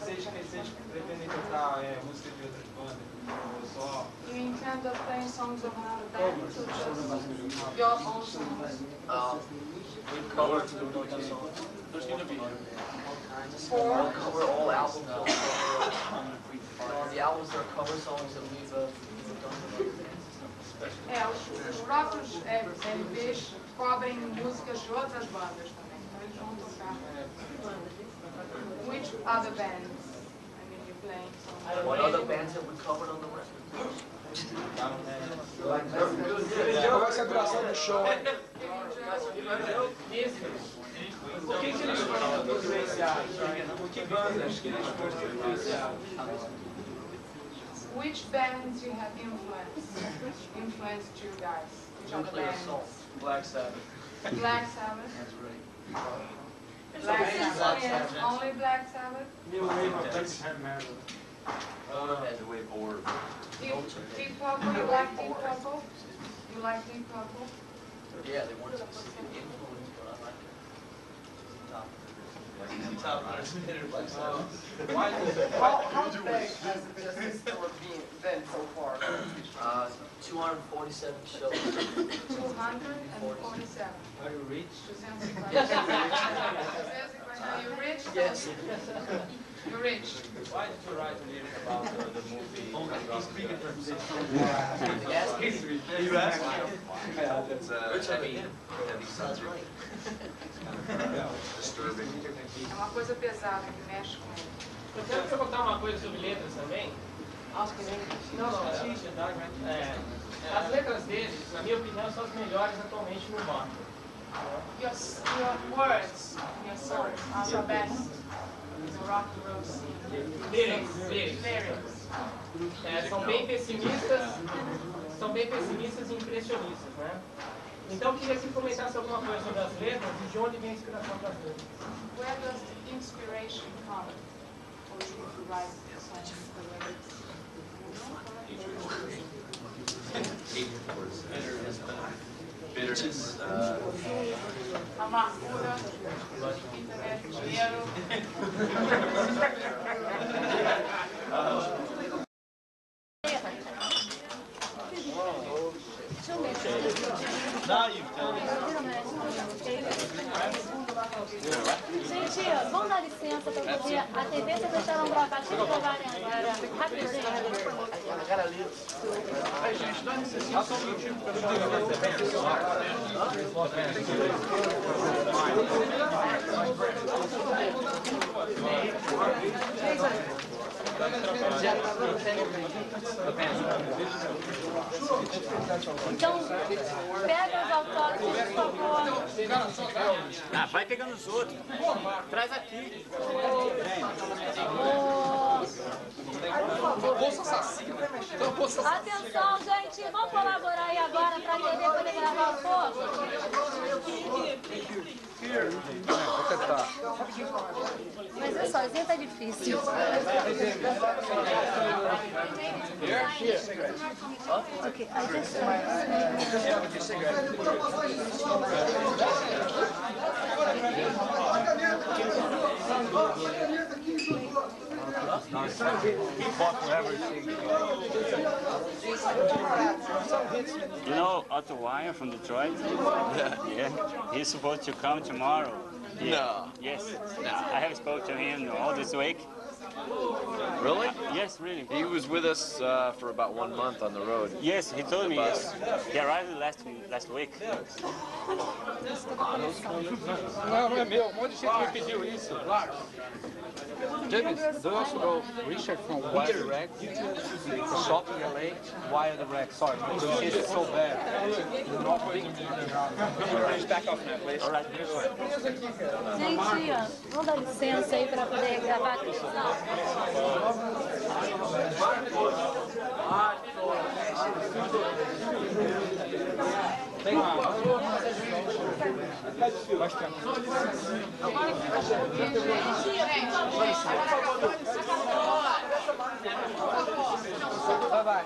vocês, vocês pretendem tocar é, música de outras bandas? Ou só... You intend of playing songs of another band or just your own songs? Um, we cover Deutsche songs. There's to be. We'll cover all albums. We'll cover, uh, the albums are cover songs that we've, uh. É, os, os próprios é, LPs cobrem músicas de outras bandas também, então eles vão tocar. Which other bands? I mean, you playing songs. What other bands have we covered on the record? Qual vai ser a duração do show? hein? Por que, que eles foram influenciados? Por que bandas que eles foram influenciados? Which bands you have influenced? Influenced you guys? Which other Nuclear bands? Black Sabbath. Black Sabbath. That's right. Black Sabbath. Yes, only Black Sabbath. New Wave of Texas Heavy Metal. Motorhead. Deep, Deep Purple. You like Deep Purple? You like Deep Purple? Yeah, they weren't specifically influenced, but I like it. Top. Top Black Sabbath. Why How, how big has the Justice Tour been, been so far? Uh, 247 shows. 247. Are you rich? 250. You rich? Yes. You're rich. Why did you write a lyric about uh, the movie? Ask me. You asked me. Which I mean, sounds right. É uma coisa pesada que mexe com ele. Eu quero perguntar uma coisa sobre letras também. Não, não, é, é, as letras deles, na minha opinião, são as melhores atualmente no rock. Your, your words, your songs are the best Lyrics. É, são bem pessimistas, são bem pessimistas e impressionistas, né? Então eu queria que comentasse alguma coisa sobre as letras e de onde vem a inspiração das letras. Where does the inspiration come for you to write the songs, the lyrics? Bitterness, uh, Amargura, internet, dinheiro. Gente, vamos dar licença para poder atender, vocês deixaram gravar, deixa eu agora, rapidinho. Então, pega os autógrafos, por favor. Ah, vai pegando os outros. Traz aqui. Então, bolsa assassina. Atenção, gente, vamos colaborar aí agora para poder poder gravar um pouco? Vou tentar. Mas é sozinho tá difícil. Ok, I just... You know Otto Wire from Detroit? Yeah. Yeah. He's supposed to come tomorrow. Yeah. No. Yes. I have spoke to him all this week. Really? Yes, really. He was with us uh, for about one month on the road. Yes, he told me. Bus. He arrived last last week. Não, não é meu. Um monte de gente me pediu isso. James, do you also know Richard from Wild Rex? Shop in LA? Wild Rex, sorry. It's so bad. Back off now, please. Gente, ó, vamos dar licença aí para poder gravar a questão. Vai,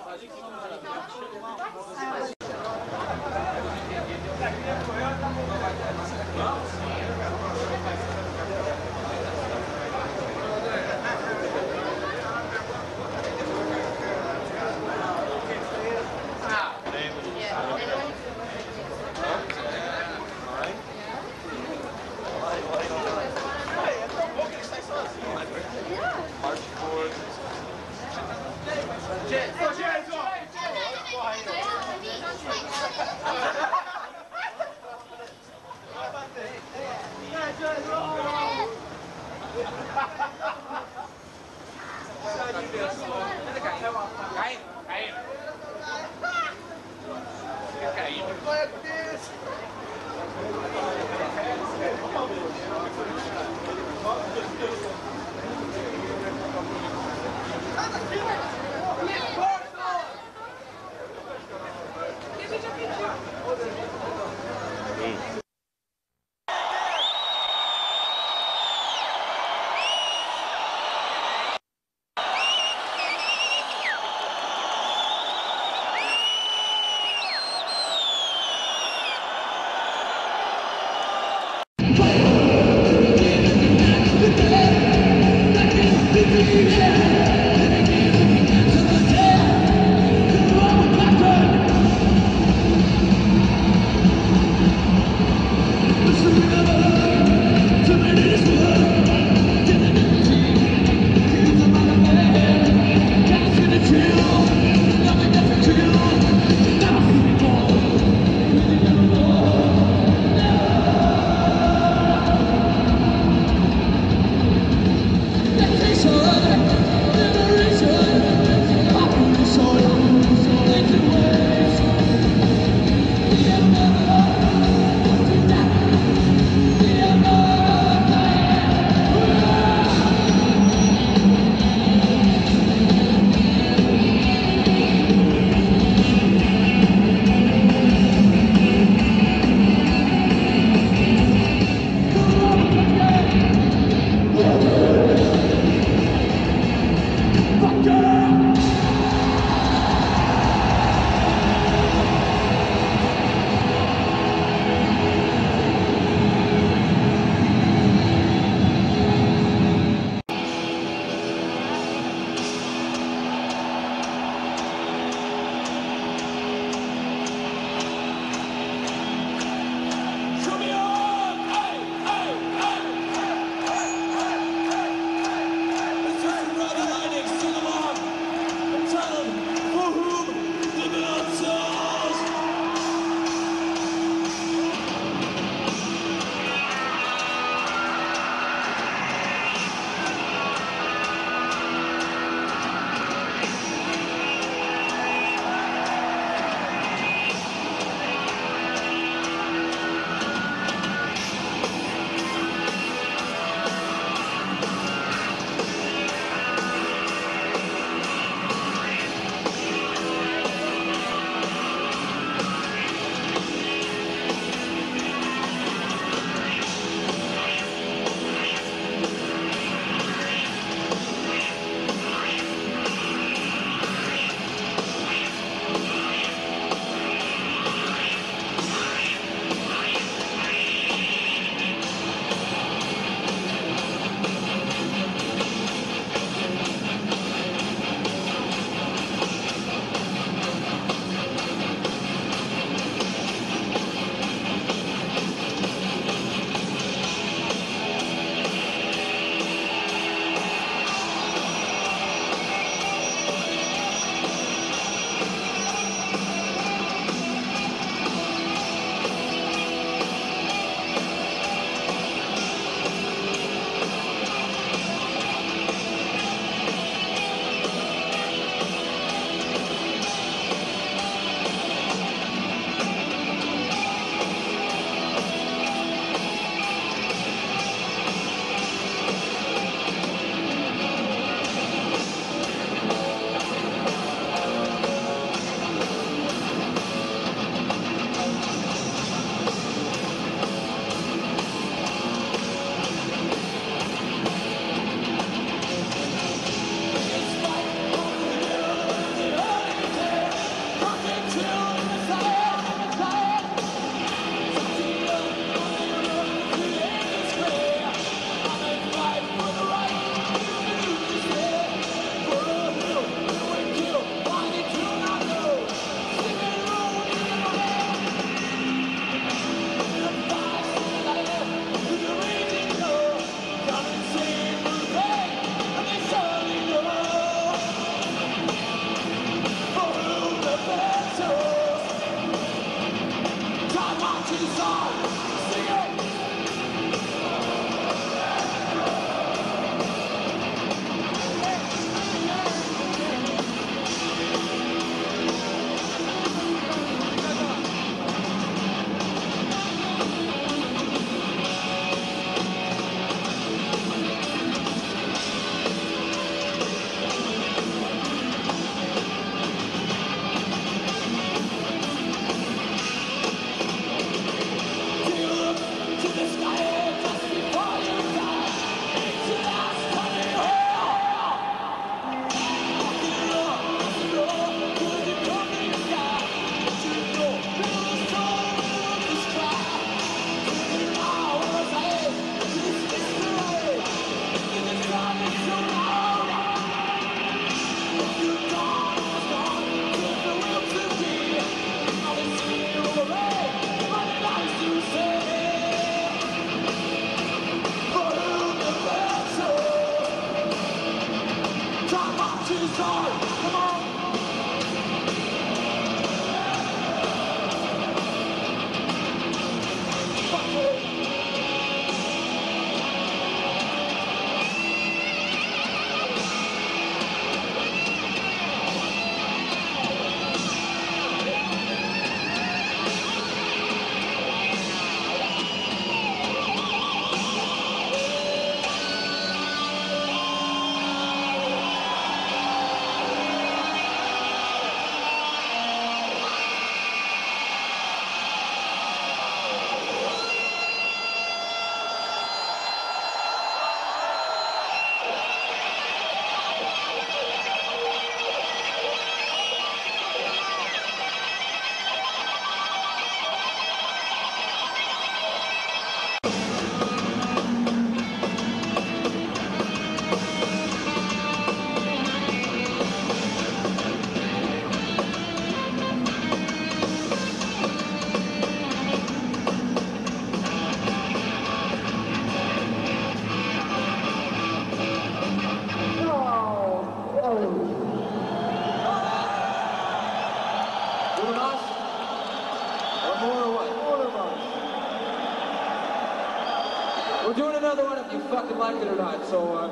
You fucking like it or not. So uh,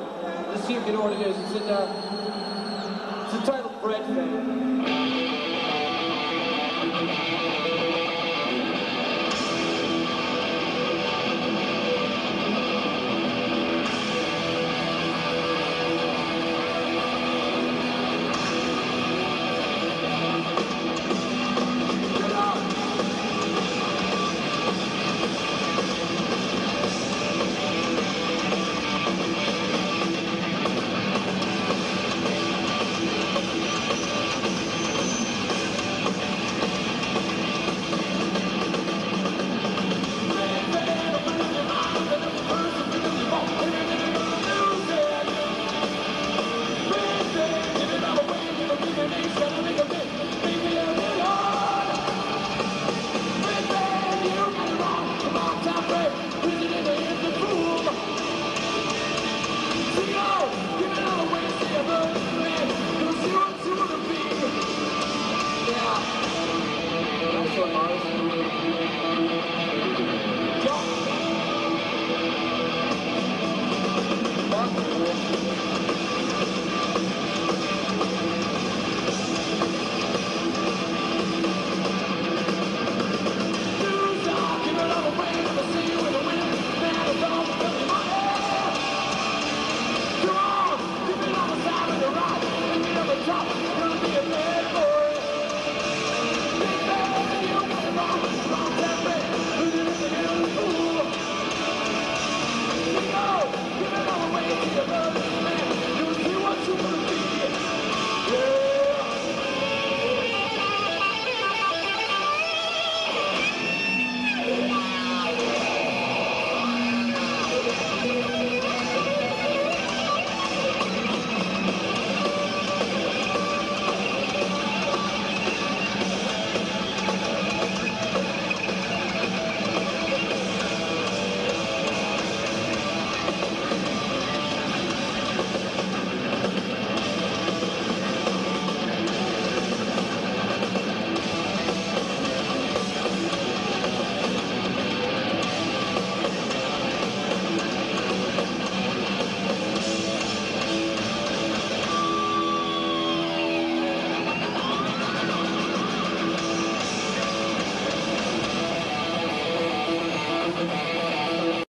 let's see if you know what it is. It's in uh, it's entitled Bread Fan.